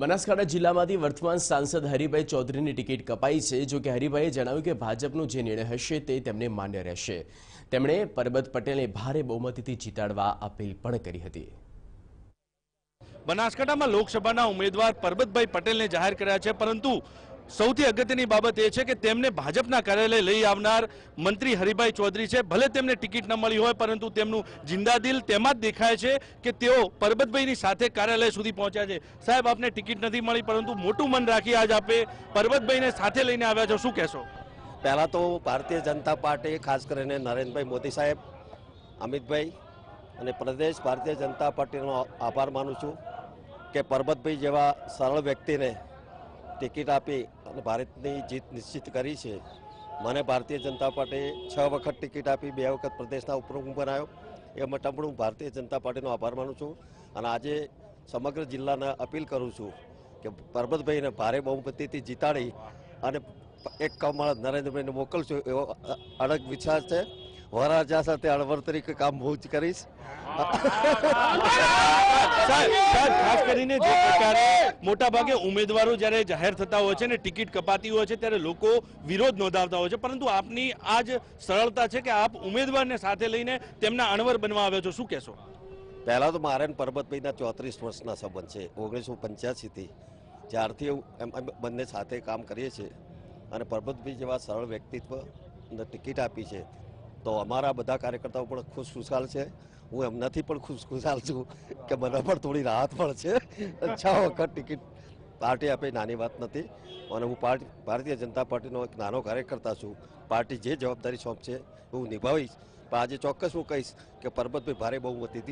બનાસકાંઠા જિલ્લામાંથી વર્તમાન સાંસદ હરિભાઈ ચૌધરીની ટિકિટ કપાઈ છે. જો કે હરિભાઈએ જણાવ્યું કે ભાજપનો જે નિર્ણય હશે તે તેમને માન્ય રહેશે. તેમણે પરબત પટેલને ભારે બહુમતીથી જીતાડવા અપીલ પણ કરી હતી. બનાસકાંઠામાં લોકસભાના ઉમેદવાર પરબતભાઈ પટેલને જાહેર કર્યા છે, પરંતુ સૌથી અગત્યની બાબત એ છે કે તેમને ભાજપના કાર્યાલય લઈ આવનાર મંત્રી હરિભાઈ ચૌધરી છે. ભલે તેમને ટિકિટ ન મળી હોય, પરંતુ તેમનું જિંદાદિલ તેમાં જ દેખાય છે કે તેઓ પરબતભાઈની સાથે કાર્યાલય સુધી પહોંચ્યા છે. સાહેબ, આપને ટિકિટ નથી મળી, પરંતુ મોટું મન રાખી આજ આપે પરબતભાઈને સાથે લઈને આવ્યા છો. શું કહેશો? પહેલાં તો ભારતીય જનતા પાર્ટી, ખાસ કરીને નરેન્દ્રભાઈ મોદી સાહેબ, અમિતભાઈ અને પ્રદેશ ભારતીય જનતા પાર્ટીનો આભાર માનું છું કે પરબતભાઈ જેવા સરળ વ્યક્તિને ટિકિટ આપી અને ભારતની જીત નિશ્ચિત કરી છે. મને ભારતીય જનતા પાર્ટીએ છ વખત ટિકિટ આપી બે વખત પ્રદેશના ઉપપ્રમુખ બનાવ્યો. એ માટે પણ હું ભારતીય જનતા પાર્ટીનો આભાર માનું છું અને આજે સમગ્ર જિલ્લાને અપીલ કરું છું કે પરબતભાઈને ભારે બહુમતીથી જીતાડી અને એક કમળ નરેન્દ્રભાઈને મોકલશું એવો અડગ વિશ્વાસ છે. વરાજા સાથે અળવર તરીકે કામ હું જ કરીશ. સાહેબ ખાસ કરીને જે પ્રકારે મોટા ભાગે ઉમેદવારો જ્યારે જાહેર થતા હોય છે ને ટિકિટ કપાતી હોય છે ત્યારે લોકો વિરોધ નોંધાવતા હોય છે. પરંતુ આપની આ જ સરળતા છે કે આપ ઉમેદવારને સાથે લઈને તેમના અણવર બનવા આવ્યો છો. શું કહેશો? પહેલાં તો મારે પરબતભાઈના ચોત્રીસ વર્ષના સંબંધ છે. ઓગણીસો પંચ્યાસીથી જ્યારથી એમ અમે બંને સાથે કામ કરીએ છીએ અને પરબતભાઈ જેવા સરળ વ્યક્તિત્વ ટિકિટ આપી છે તો અમારા બધા કાર્યકર્તાઓ પણ ખુશ ખુશાલ છે. હું એમનાથી પણ ખુશ ખુશાલ છું કે મને પણ થોડી રાહત પણ છે. છ વખત ટિકિટ પાર્ટી આપે, નાની વાત નથી. અને હું પાર્ટી, ભારતીય જનતા પાર્ટીનો એક નાનો કાર્યકર્તા છું. પાર્ટી જે જવાબદારી સોંપશે, હું નિભાવીશ. પણ આજે ચોક્કસ હું કહીશ કે પરબતભાઈ ભારે બહુમતીથી